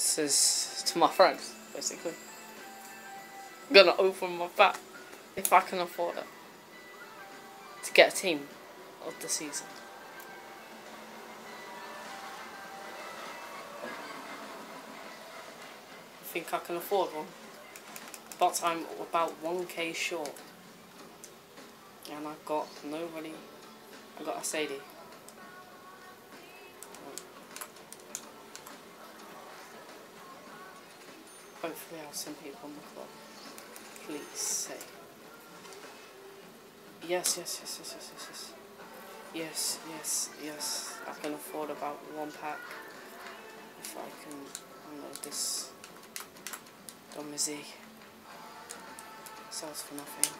This is to my friends, basically. I'm gonna open my pack if I can afford it to get a team of the season. I think I can afford one, but I'm about 1k short. And I've got nobody, I've got a Sadie. Hopefully I'll send people in the club. Please say. Yes, yes, yes, yes, yes, yes, yes. Yes, yes, yes. I can afford about one pack. If I can, know, this Domizzi sells for nothing.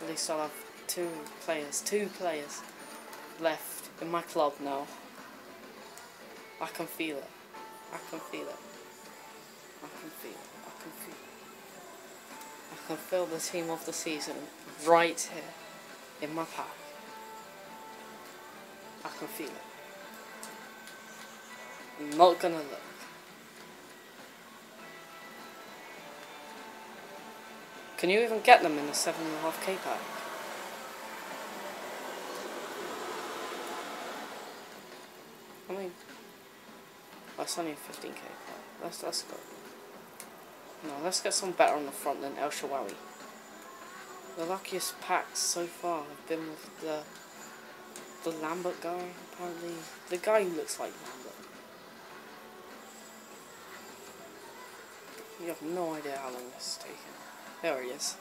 At least I'll have two players, two players left in my club now. I can feel it. I can feel it. I can feel. I can feel. I can feel the team of the season right here in my pack. I can feel it. I'm not gonna look. Can you even get them in a 7.5k pack? I mean, that's only a 15k pack. Let's, let's go. No, let's get some better on the front than El Shaarawy. The luckiest packs so far have been with the the Lambert guy, apparently. The guy who looks like Lambert. You have no idea how long this is taking. There he is.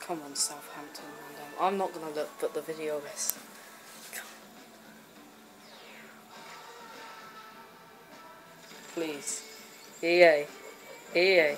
Come on, Southampton. I'm not gonna look, but the video is. Please. Ei, aí, Ei, aí